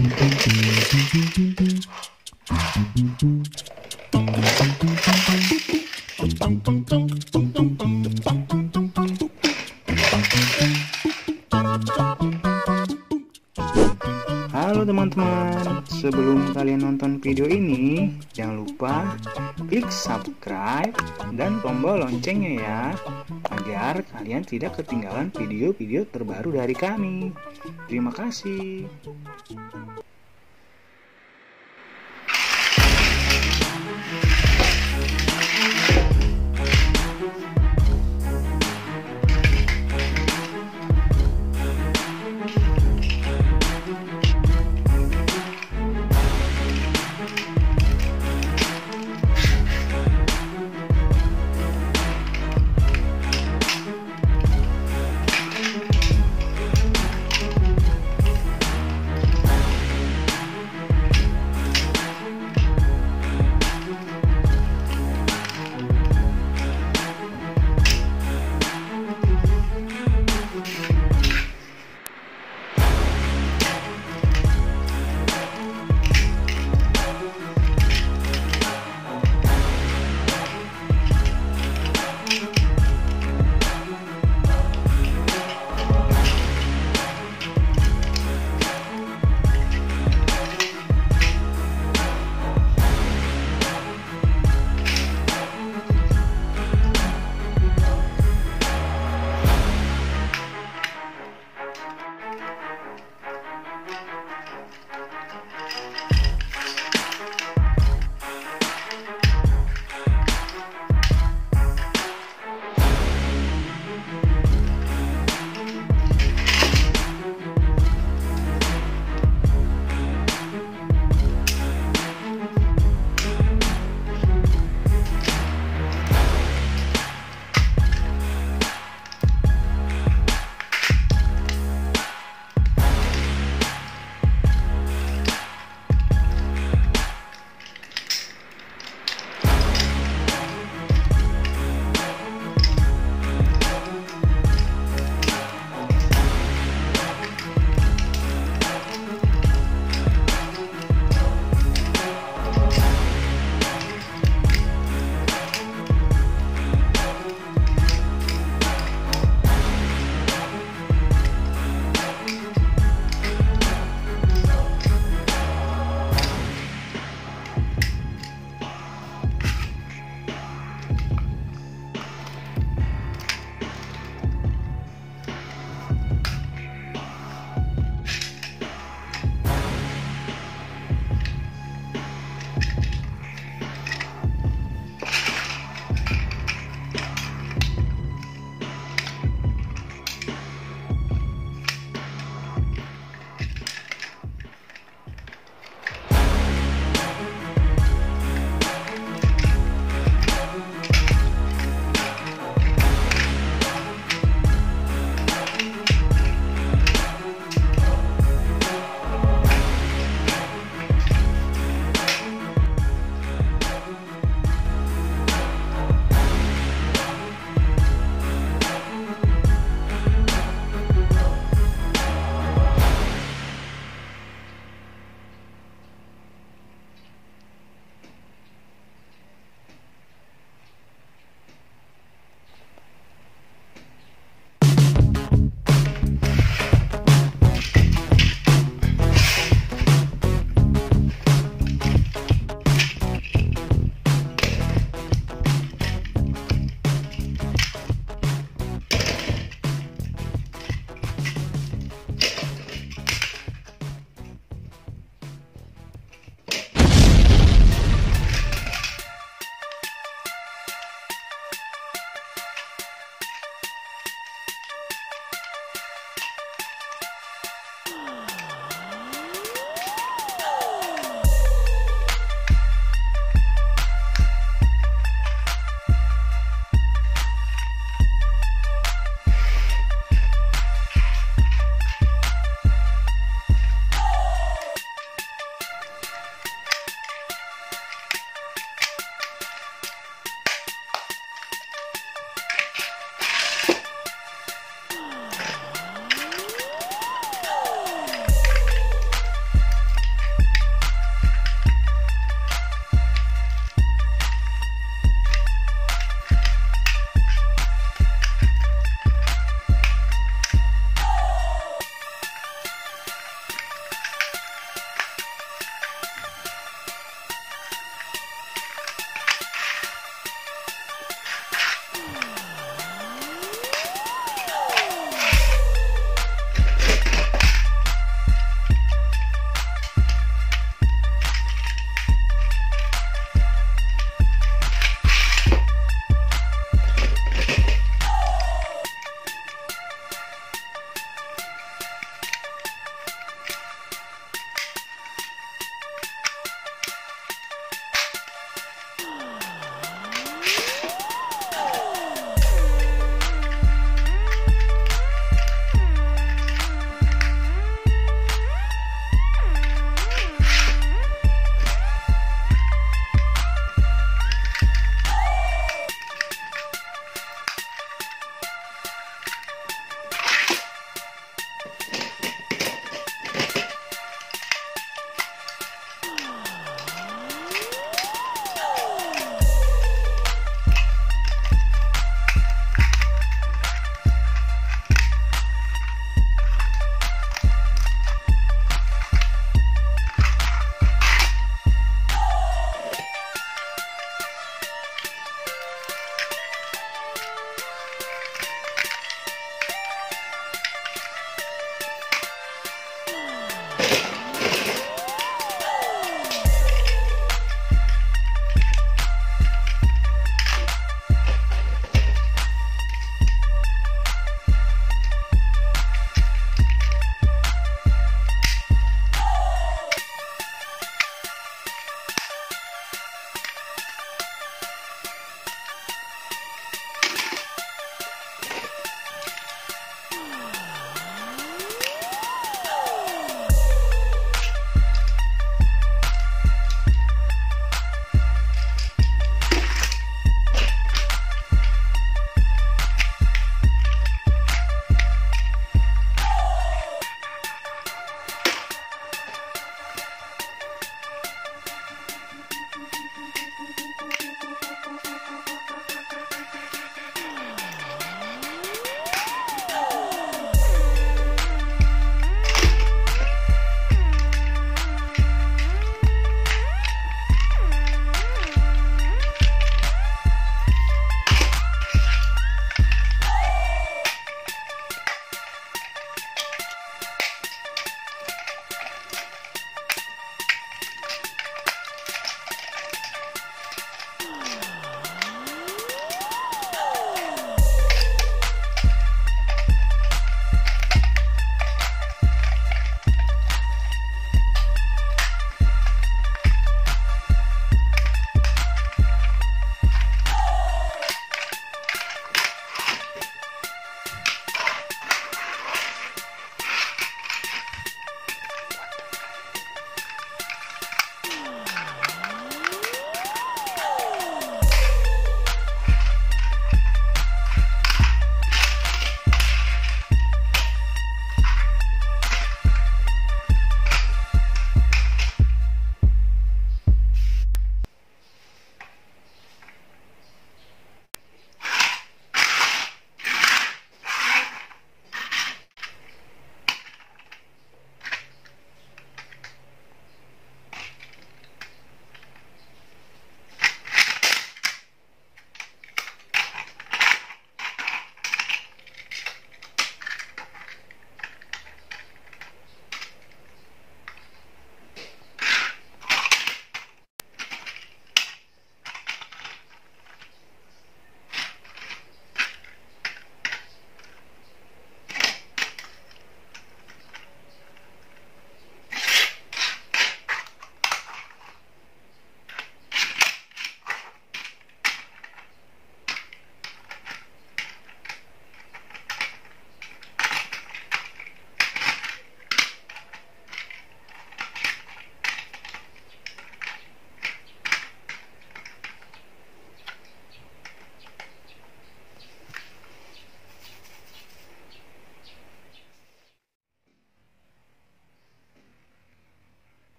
Halo teman-teman, sebelum kalian nonton video ini, jangan lupa klik subscribe dan tombol loncengnya ya, agar kalian tidak ketinggalan video-video terbaru dari kami. Terima kasih.